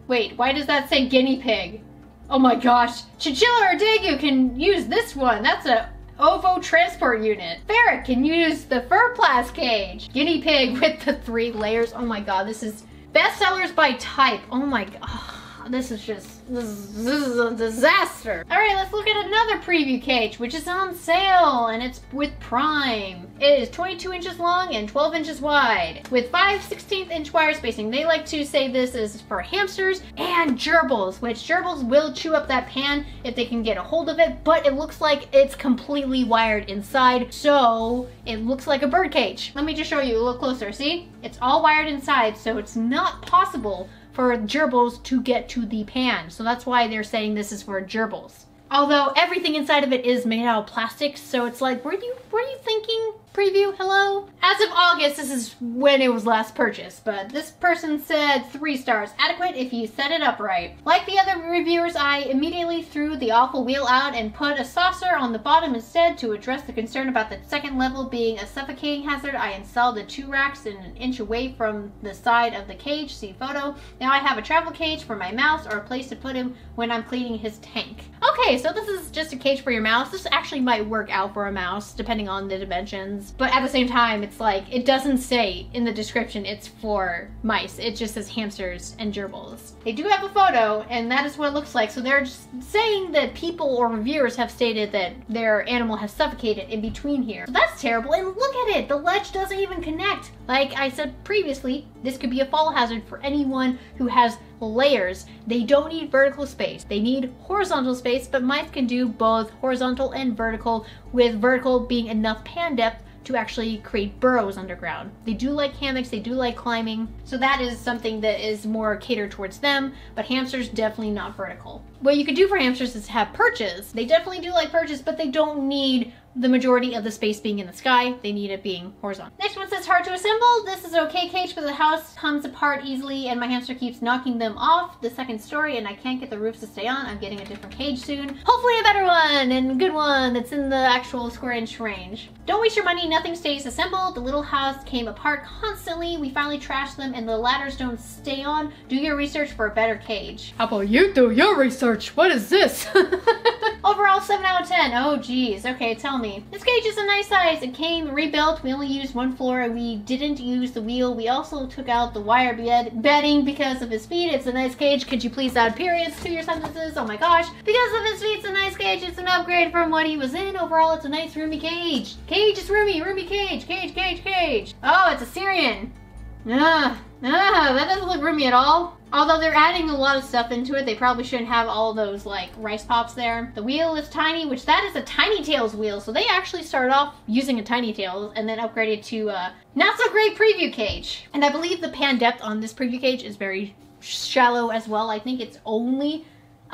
S1: Wait, why does that say guinea pig? Oh my gosh. Chinchilla or degu can use this one. That's a OVO transport unit. Ferret can use the Ferplast cage. Guinea pig with the three layers. Oh my god, this is bestsellers by type. Oh my god. This is just this is, this is a disaster. All right, let's look at another Prevue cage, which is on sale, and it's with Prime. It is 22 inches long and 12 inches wide, with 5 16th inch wire spacing. They like to say this is for hamsters and gerbils, which gerbils will chew up that pan if they can get a hold of it, but it looks like it's completely wired inside, so it looks like a bird cage. Let me just show you a little closer, see? It's all wired inside, so it's not possible for gerbils to get to the pan. So that's why they're saying this is for gerbils. Although everything inside of it is made out of plastic, so it's like, were you were you thinking Prevue, hello? As of August, this is when it was last purchased, but this person said three stars. Adequate if you set it up right. Like the other reviewers, I immediately threw the awful wheel out and put a saucer on the bottom instead to address the concern about the second level being a suffocating hazard. I installed the two racks in an inch away from the side of the cage, see photo. Now I have a travel cage for my mouse or a place to put him when I'm cleaning his tank. Okay, so this is just a cage for your mouse. This actually might work out for a mouse, depending on the dimensions but at the same time, it's like, it doesn't say in the description it's for mice. It just says hamsters and gerbils. They do have a photo, and that is what it looks like. So they're just saying that people or reviewers have stated that their animal has suffocated in between here. So that's terrible. And look at it, the ledge doesn't even connect. Like I said previously, this could be a fall hazard for anyone who has layers. They don't need vertical space. They need horizontal space, but mice can do both horizontal and vertical, with vertical being enough pan depth to actually create burrows underground. They do like hammocks, they do like climbing, so that is something that is more catered towards them, but hamsters definitely not vertical. What you could do for hamsters is have perches. They definitely do like perches, but they don't need the majority of the space being in the sky. They need it being horizontal. Next one says hard to assemble. This is okay cage, but the house comes apart easily and my hamster keeps knocking them off the second story and I can't get the roofs to stay on. I'm getting a different cage soon. Hopefully a better one and good one that's in the actual square inch range. Don't waste your money, nothing stays assembled. The little house came apart constantly. We finally trashed them and the ladders don't stay on. Do your research for a better cage.
S2: How about you do your research? What is this?
S1: Overall, 7 out of 10. Oh, geez. Okay, tell me. This cage is a nice size. It came rebuilt. We only used one floor we didn't use the wheel. We also took out the wire bed bedding because of his feet. It's a nice cage. Could you please add periods to your sentences? Oh my gosh. Because of his feet, it's a nice cage. It's an upgrade from what he was in. Overall, it's a nice roomy cage. Cage is roomy. Roomy cage. Cage, cage, cage. Oh, it's a Syrian. Ah, ah, that doesn't look roomy at all. Although they're adding a lot of stuff into it, they probably shouldn't have all those like rice pops there. The wheel is tiny, which that is a Tiny Tails wheel. So they actually started off using a Tiny Tails and then upgraded to a not so great Prevue cage. And I believe the pan depth on this Prevue cage is very shallow as well. I think it's only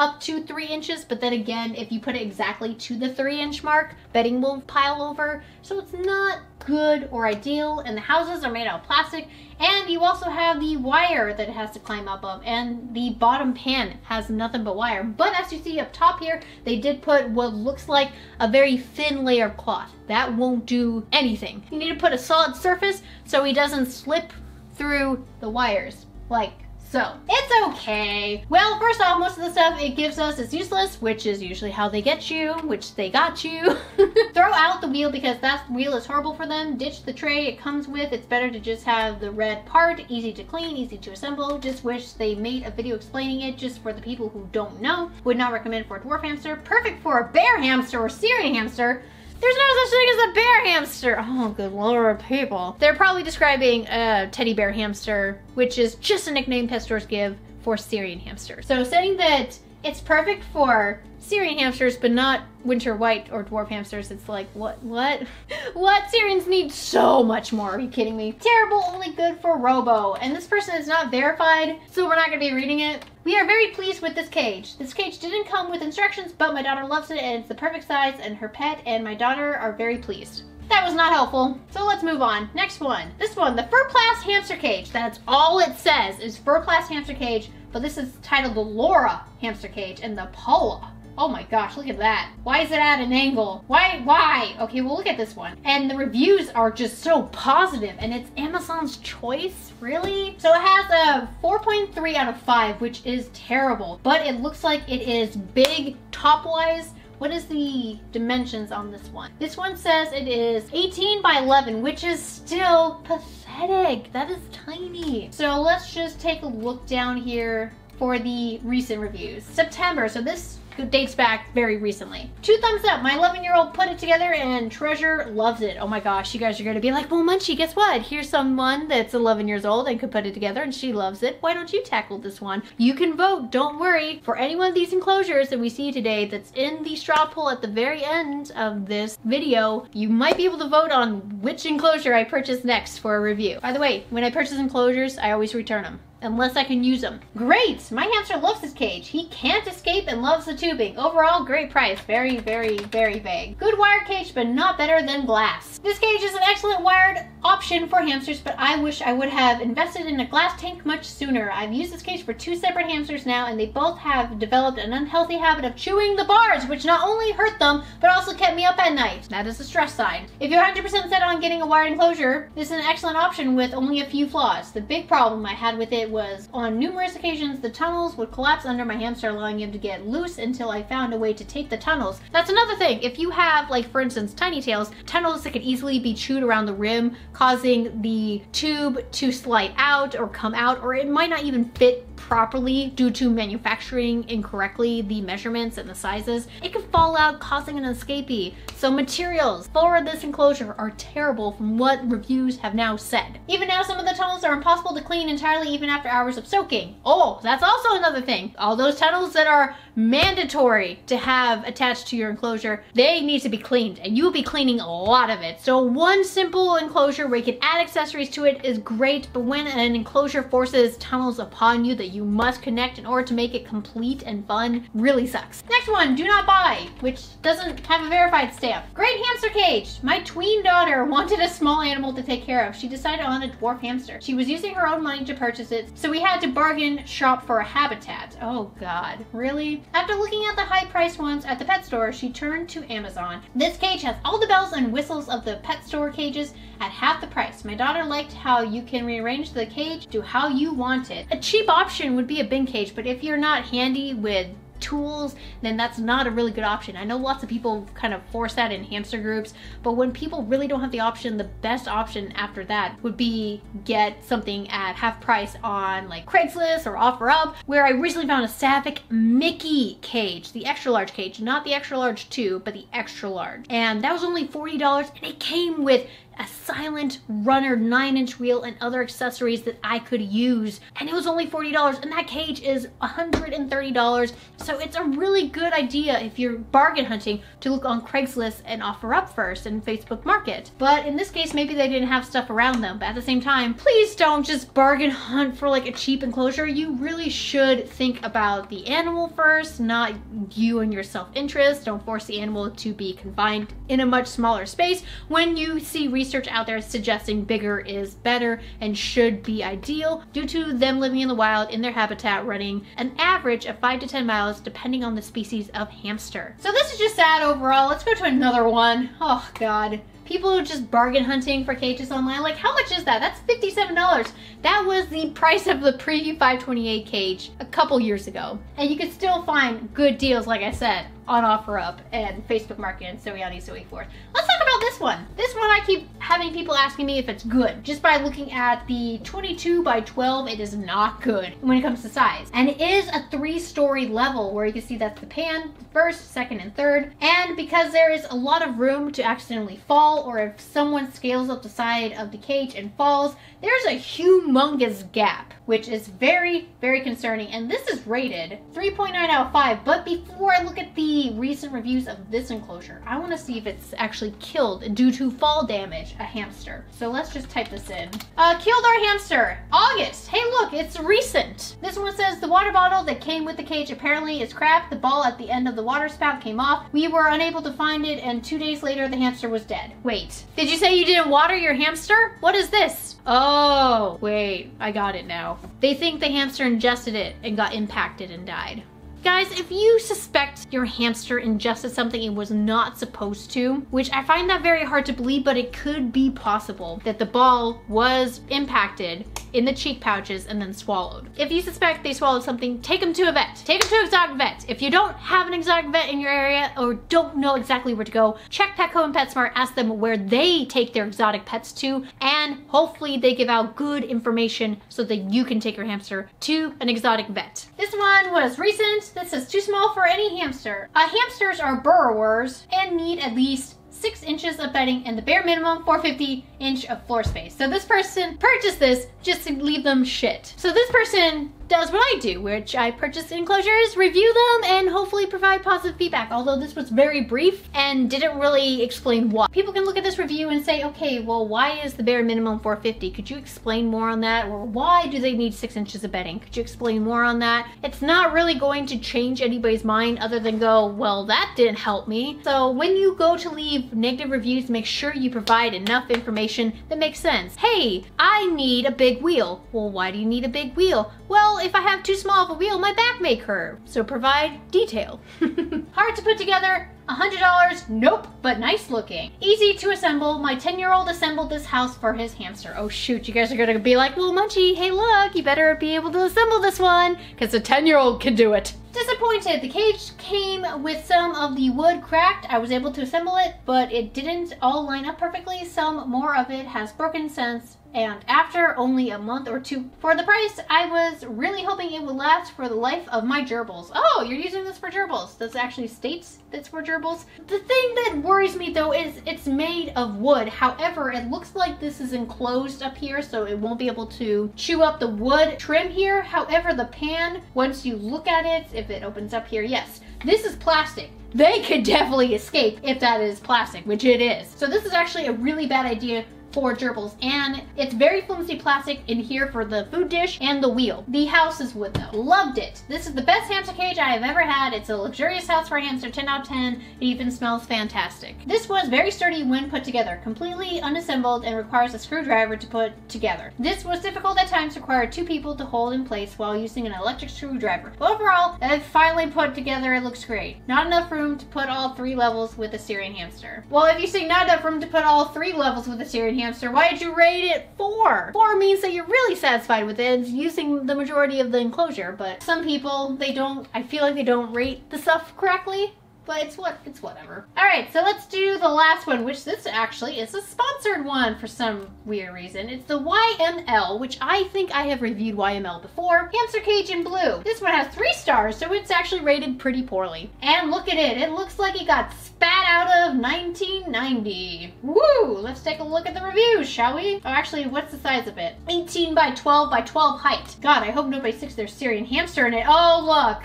S1: up to three inches, but then again, if you put it exactly to the three inch mark, bedding will pile over. So it's not good or ideal. And the houses are made out of plastic. And you also have the wire that it has to climb up of. And the bottom pan has nothing but wire. But as you see up top here, they did put what looks like a very thin layer of cloth. That won't do anything. You need to put a solid surface so he doesn't slip through the wires. Like so, it's okay. Well, first off, most of the stuff it gives us is useless, which is usually how they get you, which they got you. Throw out the wheel because that wheel is horrible for them. Ditch the tray it comes with. It's better to just have the red part, easy to clean, easy to assemble. Just wish they made a video explaining it just for the people who don't know. Would not recommend for a dwarf hamster. Perfect for a bear hamster or Syrian hamster. There's no such thing as a bear hamster. Oh, good lord, people. They're probably describing a teddy bear hamster, which is just a nickname pet stores give for Syrian hamsters. So saying that it's perfect for Syrian hamsters, but not winter white or dwarf hamsters. It's like, what, what? what? Syrians need so much more. Are you kidding me? Terrible, only good for Robo. And this person is not verified, so we're not gonna be reading it. We are very pleased with this cage. This cage didn't come with instructions, but my daughter loves it and it's the perfect size and her pet and my daughter are very pleased. That was not helpful. So let's move on. Next one. This one, the Ferplast hamster cage. That's all it says is Ferplast hamster cage, but this is titled the Laura hamster cage and the Paula. Oh my gosh, look at that. Why is it at an angle? Why, why? Okay, well look at this one. And the reviews are just so positive and it's Amazon's choice, really? So it has a 4.3 out of 5, which is terrible, but it looks like it is big top-wise what is the dimensions on this one? This one says it is 18 by 11, which is still pathetic. That is tiny. So let's just take a look down here for the recent reviews. September, so this dates back very recently. Two thumbs up. My 11 year old put it together and Treasure loves it. Oh my gosh, you guys are going to be like, well, Munchie, guess what? Here's someone that's 11 years old and could put it together and she loves it. Why don't you tackle this one? You can vote. Don't worry. For any one of these enclosures that we see today that's in the straw poll at the very end of this video, you might be able to vote on which enclosure I purchase next for a review. By the way, when I purchase enclosures, I always return them unless I can use them. Great! My hamster loves his cage. He can't escape and loves the tubing. Overall, great price. Very, very, very vague. Good wire cage, but not better than glass. This cage is an excellent wired option for hamsters, but I wish I would have invested in a glass tank much sooner. I've used this cage for two separate hamsters now, and they both have developed an unhealthy habit of chewing the bars, which not only hurt them, but also kept me up at night. That is a stress sign. If you're 100% set on getting a wired enclosure, this is an excellent option with only a few flaws. The big problem I had with it was on numerous occasions the tunnels would collapse under my hamster allowing him to get loose until I found a way to take the tunnels. That's another thing. If you have like for instance tiny tails, tunnels that could easily be chewed around the rim causing the tube to slide out or come out or it might not even fit properly due to manufacturing incorrectly the measurements and the sizes, it could fall out causing an escapee. So materials for this enclosure are terrible from what reviews have now said. Even now some of the tunnels are impossible to clean entirely even after hours of soaking. Oh, that's also another thing. All those tunnels that are mandatory to have attached to your enclosure, they need to be cleaned and you will be cleaning a lot of it. So one simple enclosure where you can add accessories to it is great, but when an enclosure forces tunnels upon you that you must connect in order to make it complete and fun, really sucks. Next one, do not buy, which doesn't have a verified stamp. Great hamster cage. My tween daughter wanted a small animal to take care of. She decided on a dwarf hamster. She was using her own money to purchase it, so we had to bargain shop for a habitat. Oh God, really? After looking at the high priced ones at the pet store, she turned to Amazon. This cage has all the bells and whistles of the pet store cages at half the price. My daughter liked how you can rearrange the cage to how you want it. A cheap option would be a bin cage, but if you're not handy with tools, then that's not a really good option. I know lots of people kind of force that in hamster groups, but when people really don't have the option, the best option after that would be get something at half price on like Craigslist or OfferUp, where I recently found a Savic Mickey cage, the extra large cage, not the extra large two, but the extra large. And that was only $40 and it came with a silent runner 9 inch wheel and other accessories that I could use. And it was only $40 and that cage is $130. So it's a really good idea if you're bargain hunting to look on Craigslist and offer up first and Facebook Market. But in this case, maybe they didn't have stuff around them. But at the same time, please don't just bargain hunt for like a cheap enclosure. You really should think about the animal first, not you and your self-interest. Don't force the animal to be confined in a much smaller space when you see research out there suggesting bigger is better and should be ideal due to them living in the wild in their habitat running an average of 5 to 10 miles depending on the species of hamster. So this is just sad overall. Let's go to another one. Oh god people are just bargain hunting for cages online. Like, how much is that? That's $57. That was the price of the Prevue 528 cage a couple years ago. And you can still find good deals, like I said, on OfferUp and Facebook Market and so on and so forth. Let's talk about this one. This one I keep having people asking me if it's good. Just by looking at the 22 by 12, it is not good when it comes to size. And it is a three-story level where you can see that's the pan, first, second, and third. And because there is a lot of room to accidentally fall or if someone scales up the side of the cage and falls, there's a humongous gap, which is very, very concerning. And this is rated 3.9 out of 5. But before I look at the recent reviews of this enclosure, I want to see if it's actually killed due to fall damage a hamster. So let's just type this in. Uh, killed our hamster. August. Hey, look, it's recent. This one says the water bottle that came with the cage apparently is cracked. The ball at the end of the water spout came off. We were unable to find it, and two days later, the hamster was dead. Wait, did you say you didn't water your hamster? What is this? Oh, wait, I got it now. They think the hamster ingested it and got impacted and died. Guys, if you suspect your hamster ingested something it was not supposed to, which I find that very hard to believe, but it could be possible that the ball was impacted in the cheek pouches and then swallowed. If you suspect they swallowed something, take them to a vet. Take them to an exotic vet. If you don't have an exotic vet in your area or don't know exactly where to go, check Petco and PetSmart, ask them where they take their exotic pets to, and hopefully they give out good information so that you can take your hamster to an exotic vet. This one was recent. This is too small for any hamster. Uh, hamsters are burrowers and need at least six inches of bedding and the bare minimum 450 inch of floor space. So this person purchased this just to leave them shit. So this person does what I do, which I purchase enclosures, review them, and hopefully provide positive feedback, although this was very brief and didn't really explain why. People can look at this review and say, okay, well, why is the bare minimum 450? Could you explain more on that? Or why do they need six inches of bedding? Could you explain more on that? It's not really going to change anybody's mind other than go, well, that didn't help me. So when you go to leave negative reviews, make sure you provide enough information that makes sense. Hey, I need a big wheel. Well, why do you need a big wheel? Well, if I have too small of a wheel, my back may curve. So provide detail. Hard to put together, $100, nope, but nice looking. Easy to assemble. My 10 year old assembled this house for his hamster. Oh shoot, you guys are gonna be like, well, Munchie, hey look, you better be able to assemble this one, because a 10 year old can do it. Disappointed. The cage came with some of the wood cracked. I was able to assemble it, but it didn't all line up perfectly. Some more of it has broken since and after only a month or two for the price, I was really hoping it would last for the life of my gerbils. Oh, you're using this for gerbils. This actually states that's for gerbils. The thing that worries me though is it's made of wood. However, it looks like this is enclosed up here so it won't be able to chew up the wood trim here. However, the pan, once you look at it, if it opens up here, yes, this is plastic they could definitely escape if that is plastic, which it is. So this is actually a really bad idea for gerbils and it's very flimsy plastic in here for the food dish and the wheel. The house is wood though. Loved it. This is the best hamster cage I have ever had. It's a luxurious house for a hamster, 10 out of 10. It even smells fantastic. This was very sturdy when put together, completely unassembled and requires a screwdriver to put together. This was difficult at times, required two people to hold in place while using an electric screwdriver. But overall, it finally put together, it looks great. Not enough room to put all three levels with a Syrian hamster. Well, if you say not enough room to put all three levels with a Syrian hamster. Why did you rate it four? Four means that you're really satisfied with it. Using the majority of the enclosure, but some people, they don't, I feel like they don't rate the stuff correctly. But it's what it's whatever. All right, so let's do the last one, which this actually is a sponsored one for some weird reason. It's the YML, which I think I have reviewed YML before. Hamster cage in blue. This one has three stars, so it's actually rated pretty poorly. And look at it, it looks like it got spat out of 1990. Woo! Let's take a look at the reviews, shall we? Oh, actually, what's the size of it? 18 by 12 by 12 height. God, I hope nobody sticks their Syrian hamster in it. Oh, look.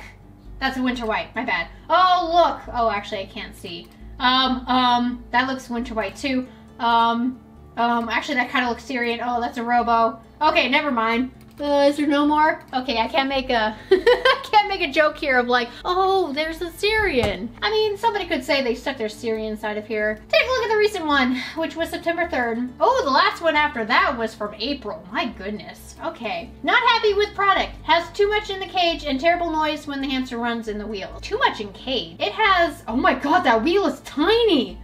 S1: That's a winter white. My bad. Oh, look. Oh, actually, I can't see. Um, um, that looks winter white too. Um, um, actually, that kind of looks Syrian. Oh, that's a robo. Okay, never mind. Uh, is there no more? Okay, I can't make a I can't make a joke here of like, oh, there's a Syrian. I mean, somebody could say they stuck their Syrian inside of here. Take a look at the recent one, which was September 3rd. Oh, the last one after that was from April. My goodness. Okay. Not happy with product. Has too much in the cage and terrible noise when the hamster runs in the wheel. Too much in cage. It has, oh my god, that wheel is tiny.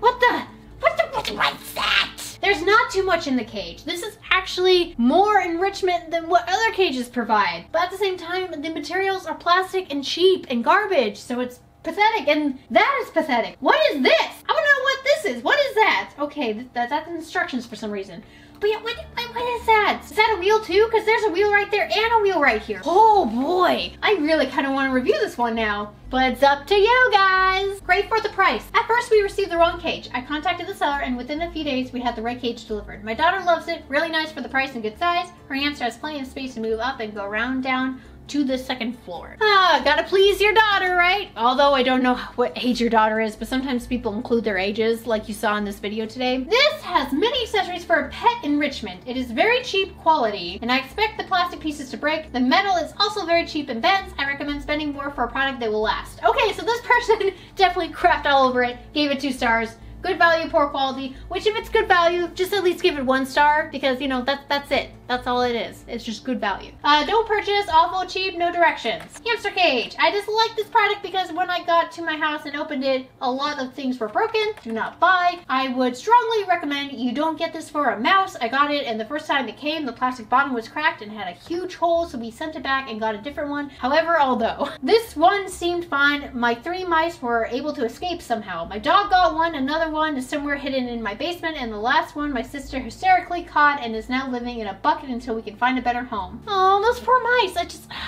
S1: What the, what the, what, what's that? There's not too much in the cage. This is actually more enrichment than what other cages provide. But at the same time, the materials are plastic and cheap and garbage, so it's pathetic and that is pathetic. What is this? I want to know what this is. What is that? Okay, that, that's instructions for some reason. But yeah, what, what, is that? Is that a wheel too? Because there's a wheel right there and a wheel right here. Oh boy. I really kind of want to review this one now. But it's up to you guys. Great for the price. At first we received the wrong cage. I contacted the seller and within a few days we had the right cage delivered. My daughter loves it. Really nice for the price and good size. Her hamster has plenty of space to move up and go around down to the second floor. Ah, gotta please your daughter, right? Although I don't know what age your daughter is, but sometimes people include their ages, like you saw in this video today. This has many accessories for pet enrichment. It is very cheap quality, and I expect the plastic pieces to break. The metal is also very cheap and bends. I recommend spending more for a product that will last. Okay, so this person definitely crapped all over it, gave it two stars good value, poor quality, which if it's good value, just at least give it one star because, you know, that's, that's it. That's all it is. It's just good value. Uh, don't purchase, awful cheap, no directions. Hamster cage. I just like this product because when I got to my house and opened it, a lot of things were broken. Do not buy. I would strongly recommend you don't get this for a mouse. I got it and the first time it came, the plastic bottom was cracked and had a huge hole, so we sent it back and got a different one. However, although this one seemed fine, my three mice were able to escape somehow. My dog got one, another one is somewhere hidden in my basement, and the last one my sister hysterically caught and is now living in a bucket bucket until we can find a better home. Oh, those poor mice. I just...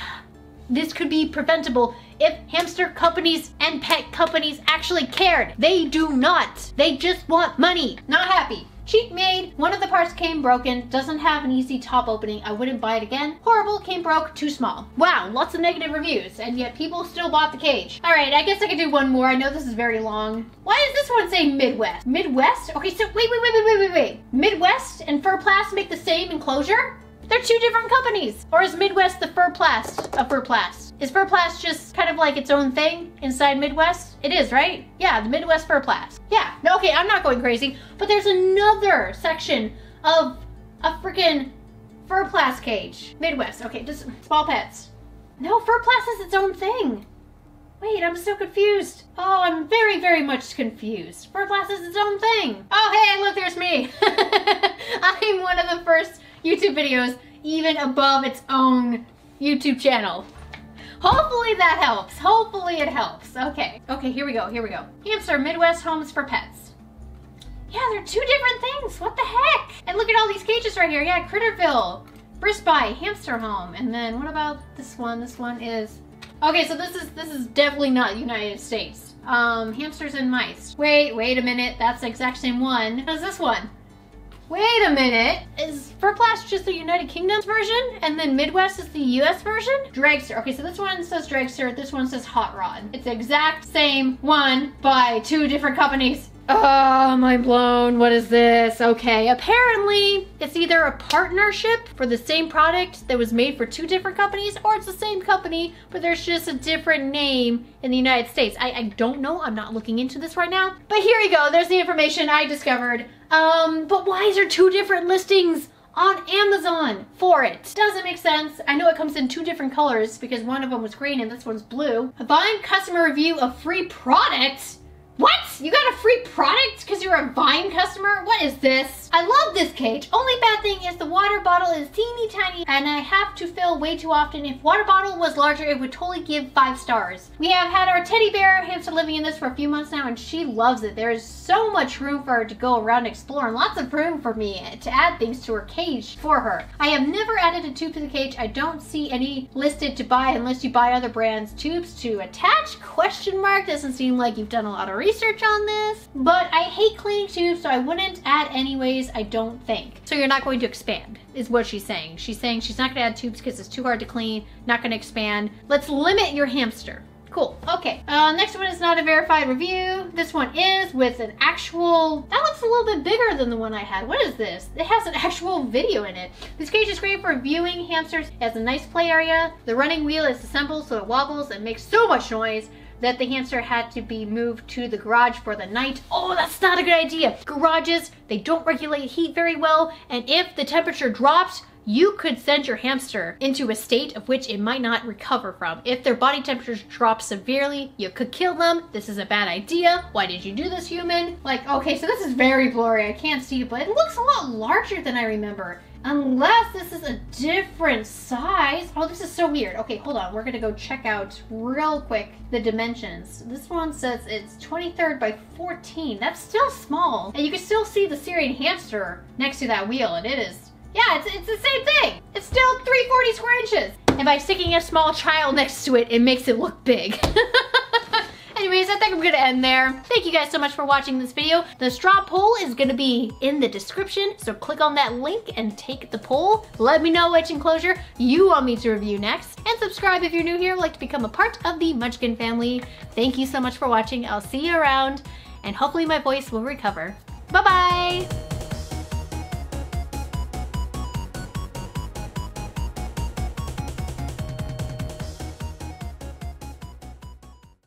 S1: This could be preventable if hamster companies and pet companies actually cared. They do not. They just want money. Not happy. Cheap made, one of the parts came broken, doesn't have an easy top opening, I wouldn't buy it again. Horrible, came broke, too small. Wow, lots of negative reviews, and yet people still bought the cage. All right, I guess I could do one more. I know this is very long. Why does this one say Midwest? Midwest? Okay, so wait, wait, wait, wait, wait, wait, wait. Midwest and Ferplast make the same enclosure? They're two different companies. Or is Midwest the Ferplast of Ferplast? Is Ferplast just kind of like its own thing inside Midwest? It is, right? Yeah, the Midwest Ferplast. Yeah, no, okay, I'm not going crazy. But there's another section of a freaking Ferplast cage. Midwest, okay, just small pets. No, Ferplast is its own thing. Wait, I'm so confused. Oh, I'm very, very much confused. Ferplast is its own thing. Oh, hey, look, there's me. I'm one of the first YouTube videos even above its own YouTube channel. Hopefully that helps. Hopefully it helps. Okay. Okay, here we go. Here we go. Hamster Midwest Homes for Pets. Yeah, they're two different things. What the heck? And look at all these cages right here. Yeah, Critterville, Brisby, Hamster Home. And then what about this one? This one is... Okay, so this is this is definitely not United States. Um, hamsters and mice. Wait, wait a minute. That's the exact same one. as this one? Wait a minute. Is Ferplast just the United Kingdom's version? And then Midwest is the US version? Dragster. Okay, so this one says Dragster, this one says Hot Rod. It's the exact same one by two different companies. Oh, mind blown. What is this? Okay, apparently it's either a partnership for the same product that was made for two different companies or it's the same company, but there's just a different name in the United States. I, I don't know. I'm not looking into this right now. But here you go. There's the information I discovered. Um, but why is there two different listings on Amazon for it. Doesn't make sense. I know it comes in two different colors because one of them was green and this one's blue. A Vine customer review of free products What? You got a free product because you're a Vine customer? What is this? I love this cage. Only bad thing is the water bottle is teeny tiny and I have to fill way too often. If water bottle was larger, it would totally give five stars. We have had our teddy bear hamster living in this for a few months now and she loves it. There is so much room for her to go around and explore and lots of room for me to add things to her cage for her. I have never added a tube to the cage. I don't see any listed to buy unless you buy other brands. Tubes to attach? Question mark. Doesn't seem like you've done a lot of research on this. But I hate cleaning tubes, so I wouldn't add anyways, I don't think. So you're not going to expand, is what she's saying. She's saying she's not gonna add tubes because it's too hard to clean, not gonna expand. Let's limit your hamster. Cool. Okay. Uh, next one is not a verified review. This one is with an actual. That looks a little bit bigger than the one I had. What is this? It has an actual video in it. This cage is great for viewing hamsters. It has a nice play area. The running wheel is assembled so it wobbles and makes so much noise that the hamster had to be moved to the garage for the night. Oh, that's not a good idea. Garages, they don't regulate heat very well, and if the temperature drops, you could send your hamster into a state of which it might not recover from. If their body temperatures drop severely, you could kill them. This is a bad idea. Why did you do this, human? Like, okay, so this is very blurry. I can't see but it looks a lot larger than I remember. Unless this is a different size. Oh, this is so weird. Okay, hold on. We're gonna go check out real quick the dimensions. This one says it's 23rd by 14. That's still small. And you can still see the Syrian hamster next to that wheel, and it is yeah, it's, it's the same thing. It's still 340 square inches. And by sticking a small child next to it, it makes it look big. Anyways, I think I'm gonna end there. Thank you guys so much for watching this video. The straw poll is gonna be in the description, so click on that link and take the poll. Let me know which enclosure you want me to review next, and subscribe if you're new here like to become a part of the Munchkin family. Thank you so much for watching. I'll see you around, and hopefully my voice will recover. Bye-bye!